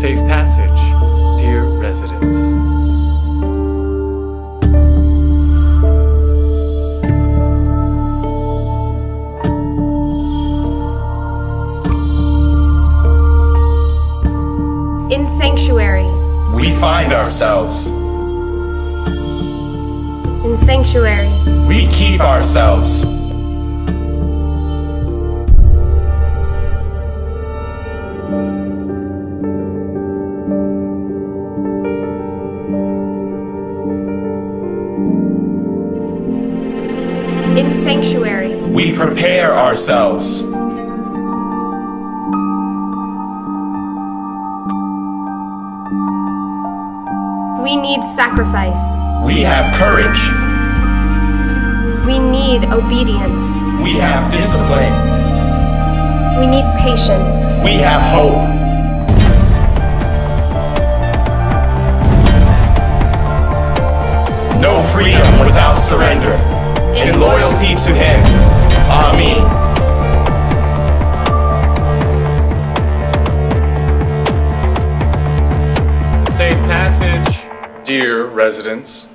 Safe passage, dear residents. In sanctuary. We find ourselves. In sanctuary. We keep ourselves. Sanctuary. We prepare ourselves. We need sacrifice. We have courage. We need obedience. We have discipline. We need patience. We have hope. No freedom without surrender. In loyalty to Him. Amen. Safe passage, dear residents.